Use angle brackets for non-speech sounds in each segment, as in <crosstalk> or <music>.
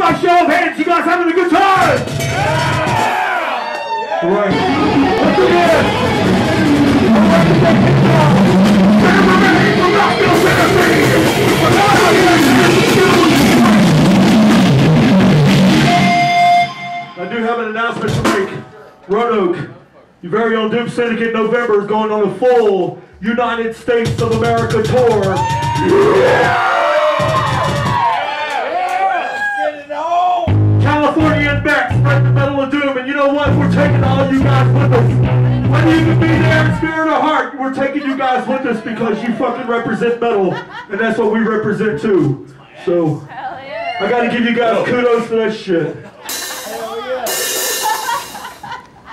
by show of hands. You guys having a good time? Right. Let's do this. I do have an announcement to make. Roanoke, your very own Doom Syndicate November is going on a full United States of America tour. California know what? We're taking all you guys with us. Whether you can be there in spirit or heart, we're taking you guys with us because you fucking represent metal, and that's what we represent too. So, I gotta give you guys kudos for that shit.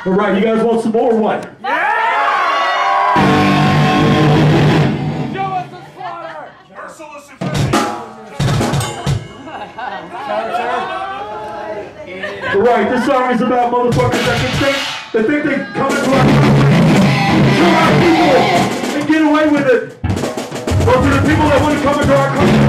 All right, you guys want some more? or What? Merciless <laughs> infinity. Right, this song is about motherfuckers that can think, that think they come into our country, kill our people, and get away with it. Those are the people that want to come into our country.